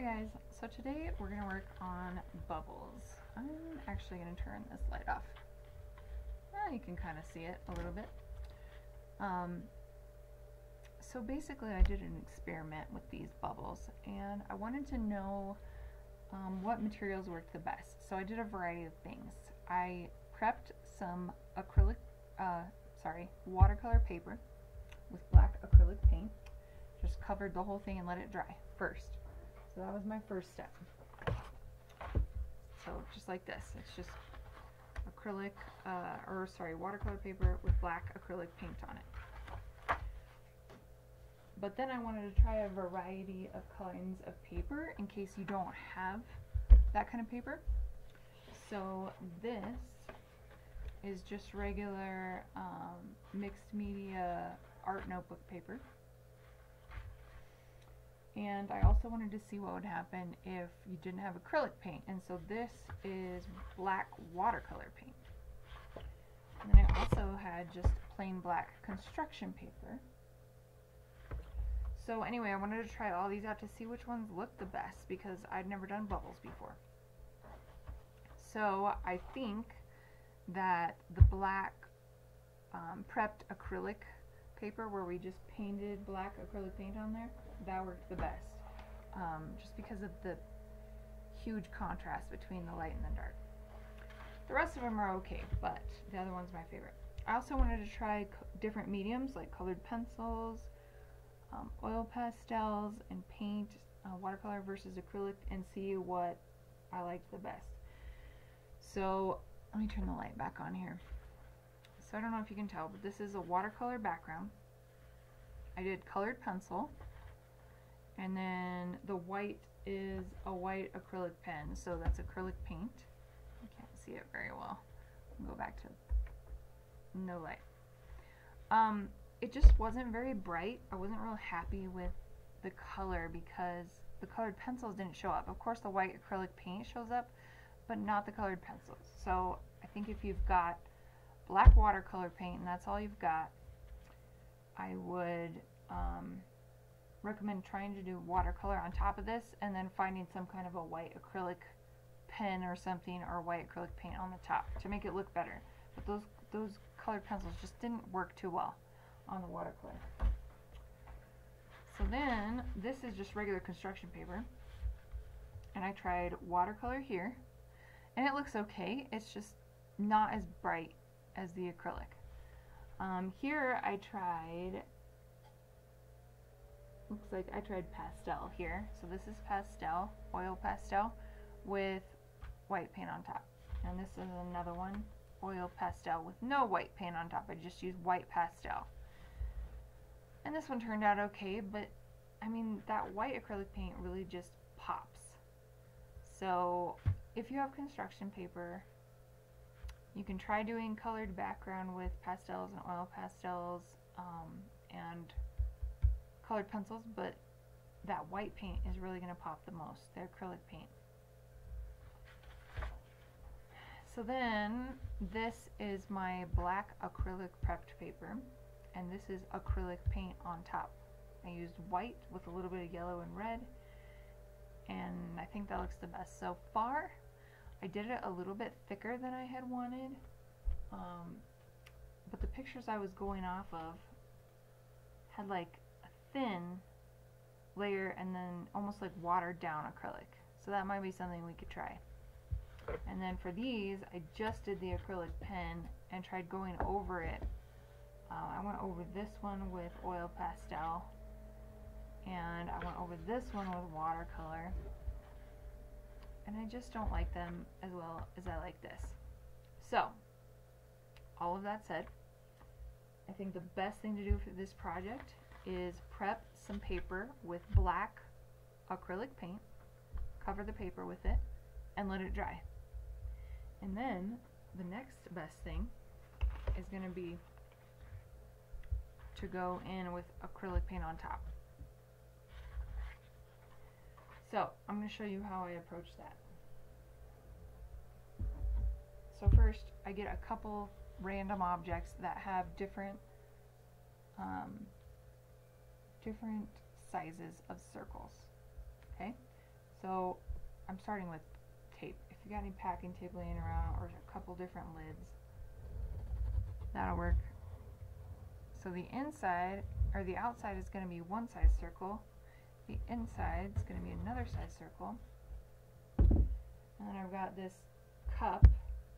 Hi guys, so today we're going to work on bubbles. I'm actually going to turn this light off. Well, you can kind of see it a little bit. Um, so basically I did an experiment with these bubbles and I wanted to know um, what materials worked the best. So I did a variety of things. I prepped some acrylic, uh, sorry, watercolor paper with black acrylic paint. Just covered the whole thing and let it dry first. So that was my first step. So just like this, it's just acrylic, uh, or sorry, watercolor paper with black acrylic paint on it. But then I wanted to try a variety of kinds of paper in case you don't have that kind of paper. So this is just regular um, mixed media art notebook paper. And I also wanted to see what would happen if you didn't have acrylic paint. And so this is black watercolor paint. And then I also had just plain black construction paper. So anyway, I wanted to try all these out to see which ones looked the best because I'd never done bubbles before. So I think that the black um, prepped acrylic paper where we just painted black acrylic paint on there, that worked the best. Um, just because of the huge contrast between the light and the dark. The rest of them are okay, but the other one's my favorite. I also wanted to try different mediums like colored pencils, um, oil pastels, and paint, uh, watercolor versus acrylic, and see what I liked the best. So let me turn the light back on here. So I don't know if you can tell, but this is a watercolor background. I did colored pencil, and then the white is a white acrylic pen, so that's acrylic paint. I can't see it very well. I'll go back to no light. Um, it just wasn't very bright. I wasn't real happy with the color because the colored pencils didn't show up. Of course the white acrylic paint shows up, but not the colored pencils. So I think if you've got black watercolor paint and that's all you've got, I would um, recommend trying to do watercolor on top of this and then finding some kind of a white acrylic pen or something or white acrylic paint on the top to make it look better. But those those colored pencils just didn't work too well on the watercolor. So then this is just regular construction paper and I tried watercolor here and it looks okay. It's just not as bright as the acrylic. Um, here I tried looks like I tried pastel here. So this is pastel, oil pastel, with white paint on top. And this is another one, oil pastel with no white paint on top. I just used white pastel. And this one turned out okay, but I mean, that white acrylic paint really just pops. So if you have construction paper, you can try doing colored background with pastels and oil pastels um, and colored pencils, but that white paint is really going to pop the most, the acrylic paint. So then, this is my black acrylic prepped paper, and this is acrylic paint on top. I used white with a little bit of yellow and red, and I think that looks the best so far. I did it a little bit thicker than I had wanted, um, but the pictures I was going off of had like thin layer and then almost like watered down acrylic. So that might be something we could try. And then for these, I just did the acrylic pen and tried going over it. Uh, I went over this one with oil pastel and I went over this one with watercolor. And I just don't like them as well as I like this. So, all of that said, I think the best thing to do for this project is prep some paper with black acrylic paint, cover the paper with it, and let it dry. And then the next best thing is going to be to go in with acrylic paint on top. So I'm going to show you how I approach that. So first I get a couple random objects that have different um, different sizes of circles. Okay, So I'm starting with tape. If you got any packing tape laying around or a couple different lids, that'll work. So the inside or the outside is going to be one size circle. The inside is going to be another size circle. And then I've got this cup,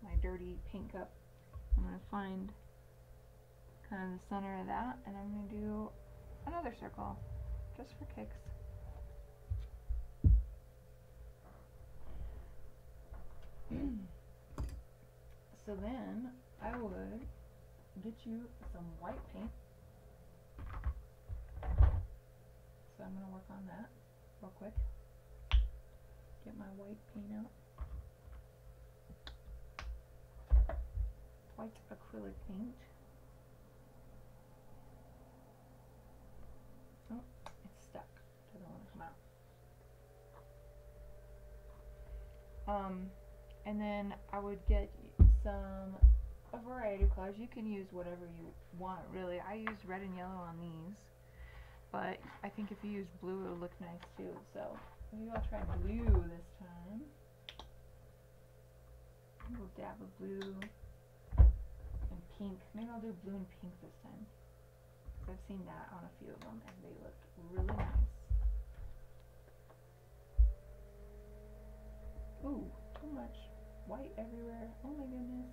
my dirty pink cup. I'm going to find kind of the center of that and I'm going to do another circle just for kicks. so then I would get you some white paint. So I'm going to work on that real quick. Get my white paint out. White acrylic paint. Oh, it's stuck. Doesn't want to come out. Um, and then I would get some a variety of colors. You can use whatever you want, really. I used red and yellow on these, but I think if you use blue, it would look nice too. So maybe I'll try blue this time. A little dab of blue and pink. Maybe I'll do blue and pink this time. I've seen that on a few of them, and they look really nice. Ooh, too much white everywhere. Oh my goodness.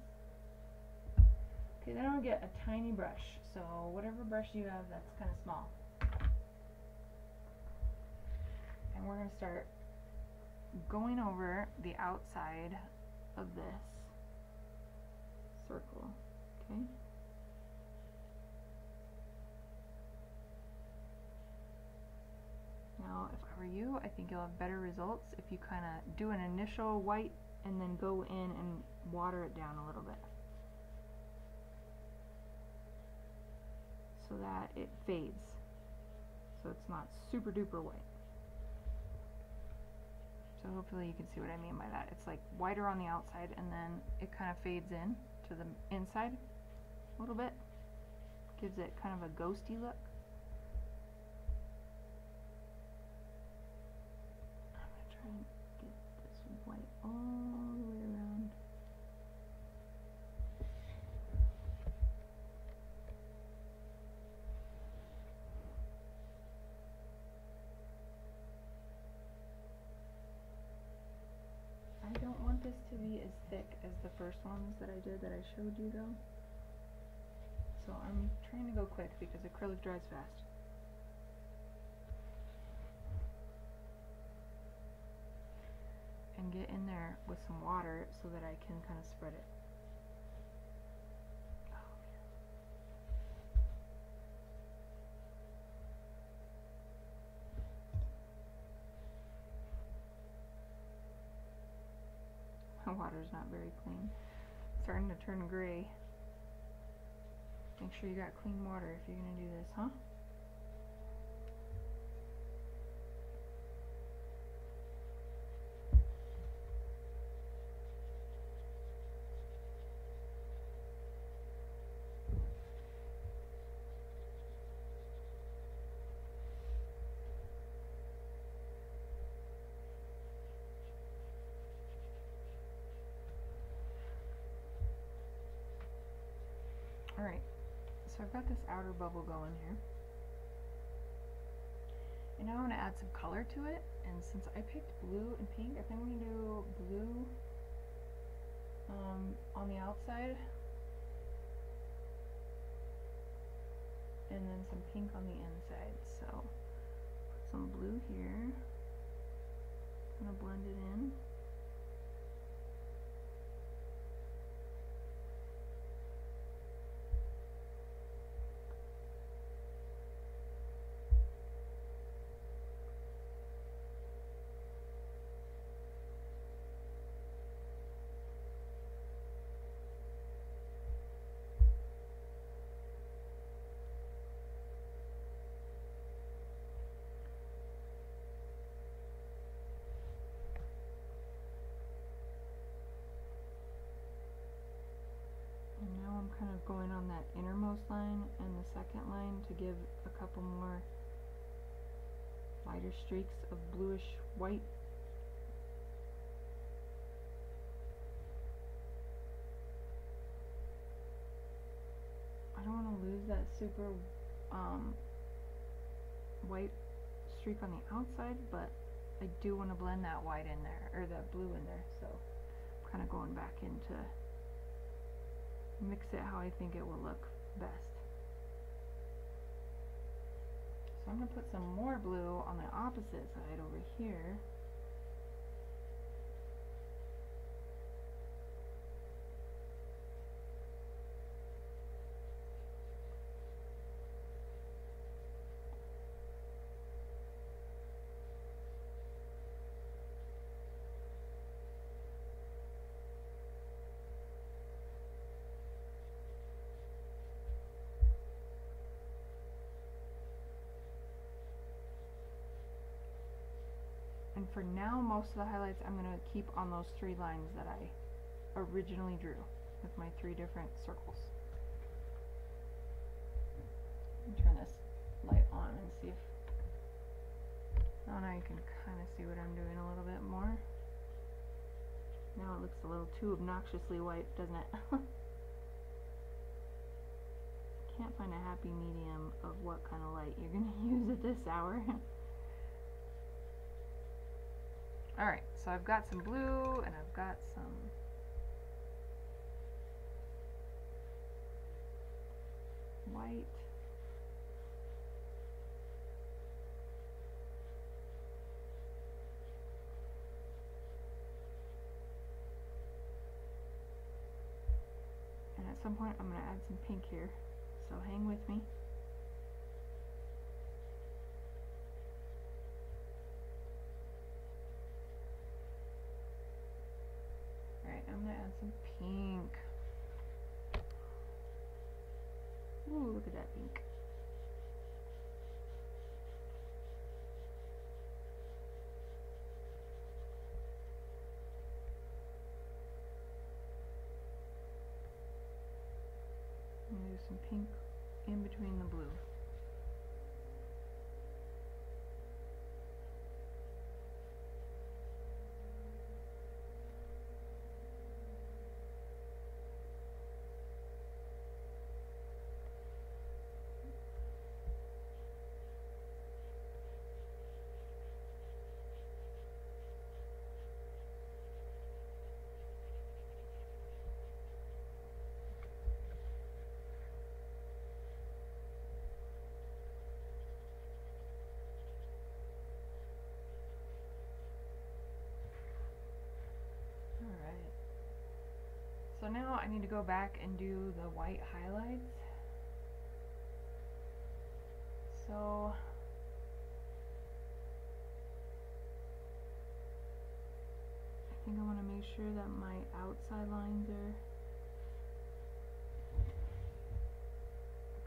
Okay, then I'll get a tiny brush. So whatever brush you have that's kind of small. And we're going to start going over the outside of this circle. Okay? Now, if I were you, I think you'll have better results if you kind of do an initial white and then go in and water it down a little bit. So that it fades. So it's not super duper white. So hopefully you can see what I mean by that. It's like whiter on the outside and then it kind of fades in to the inside a little bit. Gives it kind of a ghosty look. I'm going to try and get this white all the way around. I don't want this to be as thick as the first ones that I did that I showed you though. So I'm trying to go quick because acrylic dries fast. And get in there with some water so that I can kind of spread it. Oh, My water's not very clean. It's starting to turn gray. Make sure you got clean water if you're going to do this, huh? Alright, so I've got this outer bubble going here. And now I want to add some color to it. And since I picked blue and pink, I think I'm going to do blue um, on the outside. And then some pink on the inside. So, put some blue here. Kind of blend it in. I'm kind of going on that innermost line and the second line to give a couple more lighter streaks of bluish white. I don't want to lose that super um, white streak on the outside but I do want to blend that white in there or that blue in there so I'm kind of going back into mix it how I think it will look best. So I'm going to put some more blue on the opposite side over here. And for now, most of the highlights I'm going to keep on those three lines that I originally drew with my three different circles. turn this light on and see if, oh now you can kind of see what I'm doing a little bit more. Now it looks a little too obnoxiously white, doesn't it? Can't find a happy medium of what kind of light you're going to use at this hour. Alright, so I've got some blue and I've got some white. And at some point I'm going to add some pink here, so hang with me. Some pink. Ooh, look at that pink. do some pink in between the blue. So now I need to go back and do the white highlights. So I think I want to make sure that my outside lines are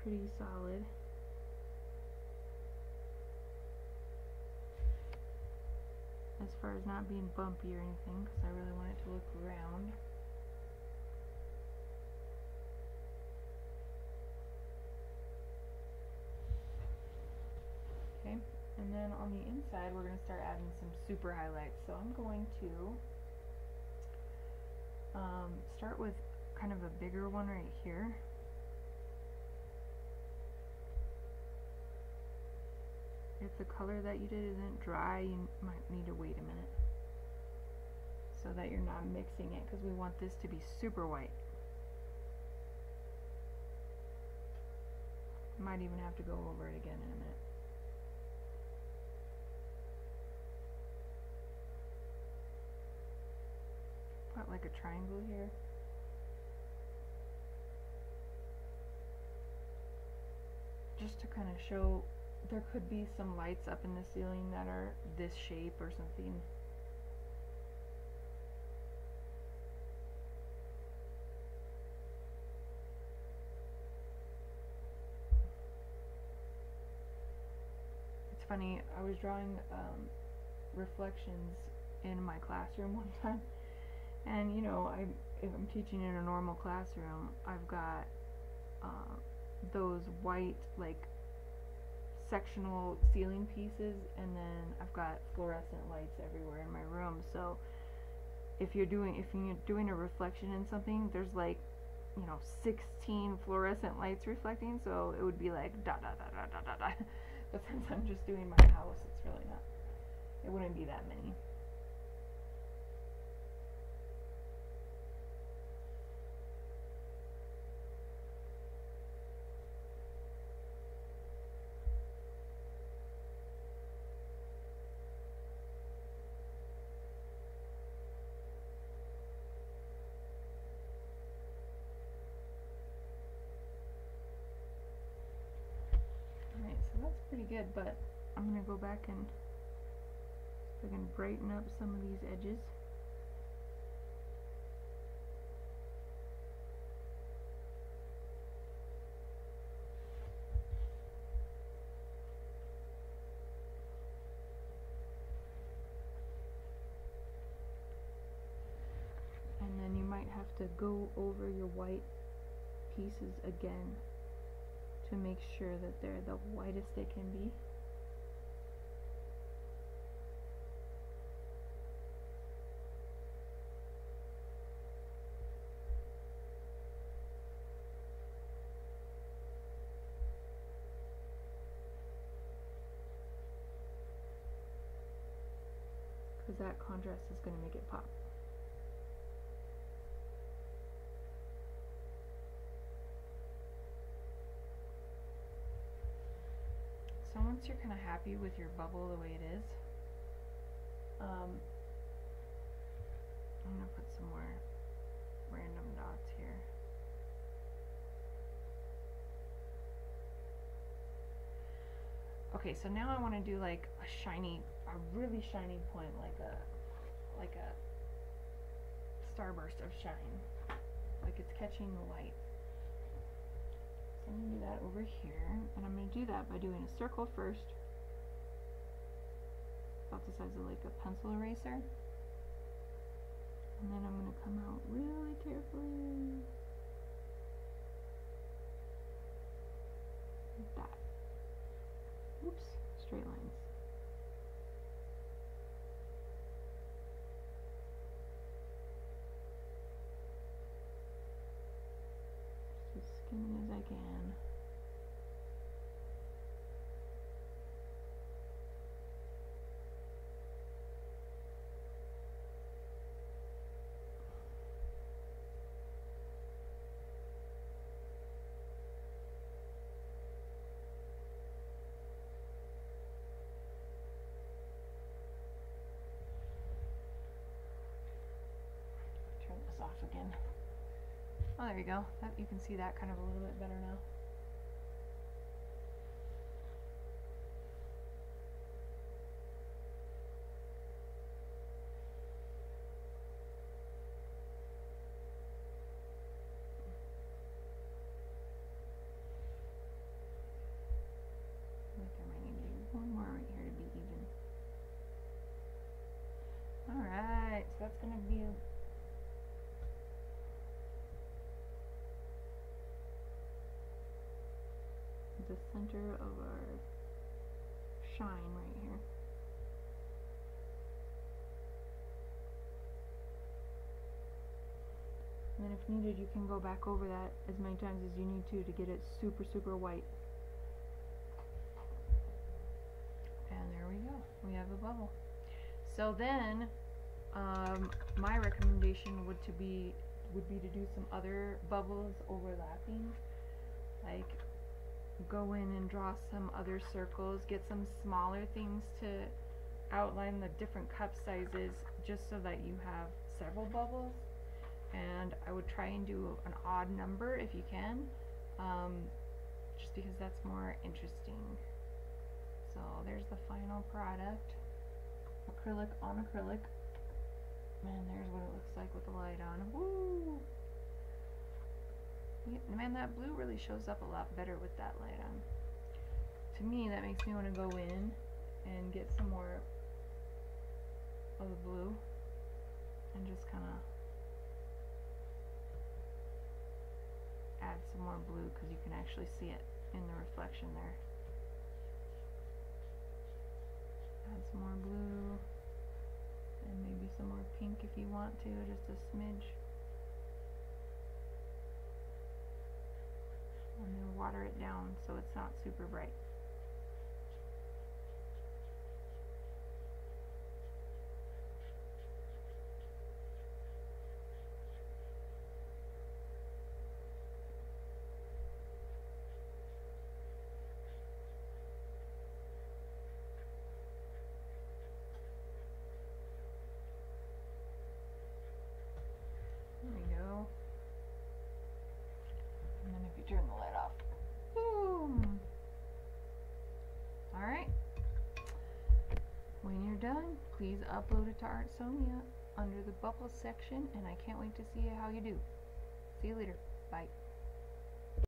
pretty solid. As far as not being bumpy or anything, because I really want it to look round. And then on the inside, we're going to start adding some super highlights. So I'm going to um, start with kind of a bigger one right here. If the color that you did isn't dry, you might need to wait a minute so that you're not mixing it because we want this to be super white. Might even have to go over it again in a minute. Put like a triangle here. Just to kind of show there could be some lights up in the ceiling that are this shape or something. It's funny, I was drawing um, reflections in my classroom one time and you know, I if I'm teaching in a normal classroom, I've got uh, those white like sectional ceiling pieces, and then I've got fluorescent lights everywhere in my room. So if you're doing if you're doing a reflection in something, there's like you know, 16 fluorescent lights reflecting, so it would be like da da da da da da da. But since I'm just doing my house, it's really not, it wouldn't be that many. Alright, so that's pretty good, but I'm gonna go back and I can brighten up some of these edges. And then you might have to go over your white pieces again to make sure that they're the whitest they can be. Because that contrast is going to make it pop. So once you're kind of happy with your bubble the way it is, um, I'm gonna put some more random dots here. Okay, so now I want to do like a shiny, a really shiny point, like a, like a starburst of shine, like it's catching the light. I'm going to do that over here, and I'm going to do that by doing a circle first, about the size of like a pencil eraser. And then I'm going to come out really carefully. Like that. Oops, straight lines. As as I can. Turn this off again. Oh, there you go. That you can see that kind of a little bit better now. That's going to be even. Alright, so that's gonna be the center of our shine right here. And then if needed, you can go back over that as many times as you need to to get it super, super white. And there we go. We have a bubble. So then, um, my recommendation would to be would be to do some other bubbles overlapping, like go in and draw some other circles, get some smaller things to outline the different cup sizes just so that you have several bubbles. And I would try and do an odd number if you can, um, just because that's more interesting. So there's the final product, acrylic on acrylic. And there's what it looks like with the light on. Woo! Man, that blue really shows up a lot better with that light on. To me, that makes me want to go in and get some more of the blue and just kind of add some more blue because you can actually see it in the reflection there. Add some more blue and maybe some more pink if you want to, just a smidge. And then water it down so it's not super bright. There we go. And then if you turn the lid off, boom. Alright. When you're done, please upload it to Artsonia under the bubbles section and I can't wait to see how you do. See you later. Bye.